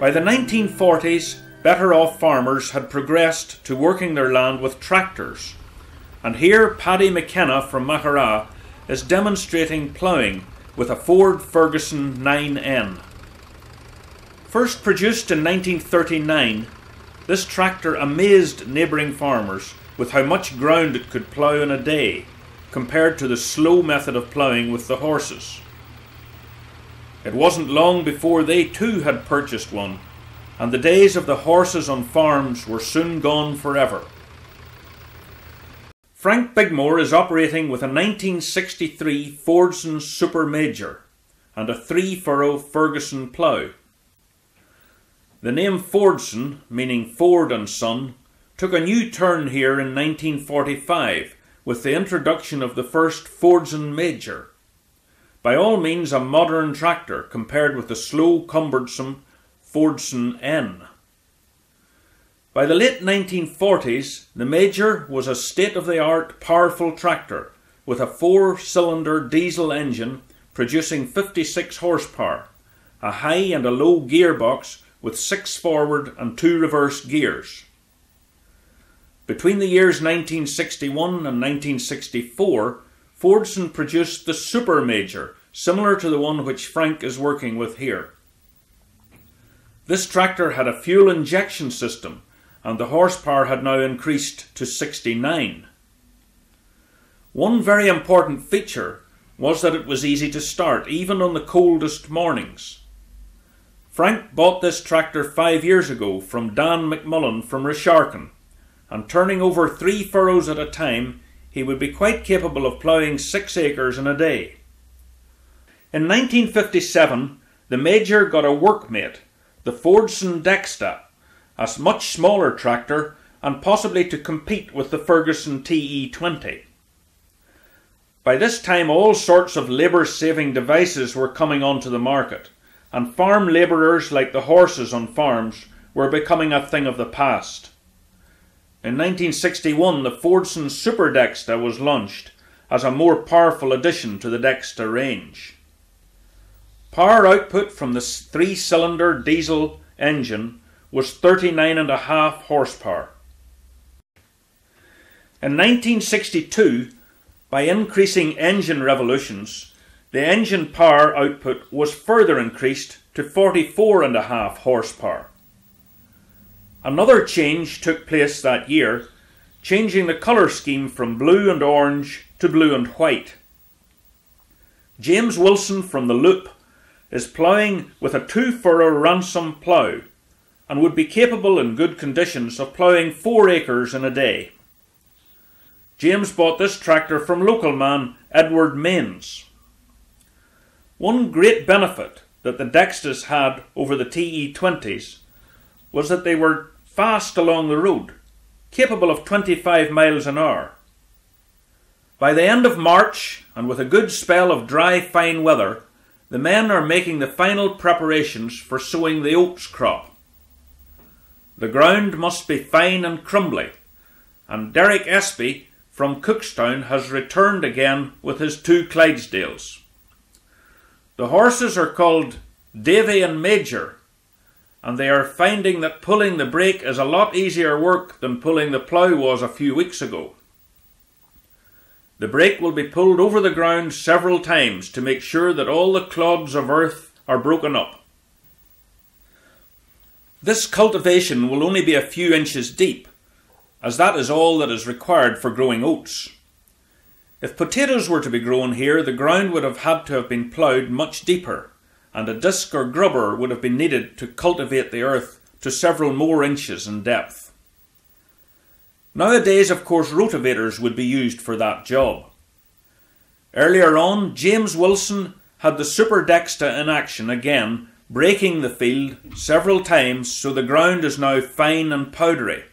By the 1940s, better off farmers had progressed to working their land with tractors. And here Paddy McKenna from Maghera is demonstrating ploughing with a Ford Ferguson 9N. First produced in 1939, this tractor amazed neighbouring farmers with how much ground it could plough in a day, compared to the slow method of ploughing with the horses. It wasn't long before they too had purchased one, and the days of the horses on farms were soon gone forever. Frank Bigmore is operating with a 1963 Fordson Super Major and a three furrow Ferguson plough. The name Fordson, meaning Ford and Son, took a new turn here in 1945 with the introduction of the first Fordson Major by all means a modern tractor compared with the slow, cumbersome Fordson N. By the late 1940s, the Major was a state of the art, powerful tractor with a four cylinder diesel engine producing 56 horsepower, a high and a low gearbox with six forward and two reverse gears. Between the years 1961 and 1964, Fordson produced the Super Major, similar to the one which Frank is working with here. This tractor had a fuel injection system, and the horsepower had now increased to 69. One very important feature was that it was easy to start, even on the coldest mornings. Frank bought this tractor five years ago from Dan McMullen from Rasharkin, and turning over three furrows at a time, he would be quite capable of ploughing six acres in a day. In 1957, the Major got a workmate, the Fordson Dexta, a much smaller tractor and possibly to compete with the Ferguson TE20. By this time, all sorts of labour saving devices were coming onto the market, and farm labourers, like the horses on farms, were becoming a thing of the past. In 1961, the Fordson Super Dexta was launched as a more powerful addition to the Dexta range. Power output from the three cylinder diesel engine was 39.5 horsepower. In 1962, by increasing engine revolutions, the engine power output was further increased to 44.5 horsepower. Another change took place that year, changing the colour scheme from blue and orange to blue and white. James Wilson from the Loup is ploughing with a two furrow Ransom plough and would be capable in good conditions of ploughing four acres in a day. James bought this tractor from local man Edward Mains. One great benefit that the Dextas had over the TE20s was that they were fast along the road, capable of 25 miles an hour. By the end of March, and with a good spell of dry, fine weather, the men are making the final preparations for sowing the oats crop. The ground must be fine and crumbly, and Derek Espy from Cookstown has returned again with his two Clydesdales. The horses are called Davy and Major, and they are finding that pulling the brake is a lot easier work than pulling the plough was a few weeks ago. The brake will be pulled over the ground several times to make sure that all the clods of earth are broken up. This cultivation will only be a few inches deep, as that is all that is required for growing oats. If potatoes were to be grown here, the ground would have had to have been ploughed much deeper, and a disc or grubber would have been needed to cultivate the earth to several more inches in depth. Nowadays, of course, rotavators would be used for that job. Earlier on, James Wilson had the Super Dexta in action again, breaking the field several times so the ground is now fine and powdery.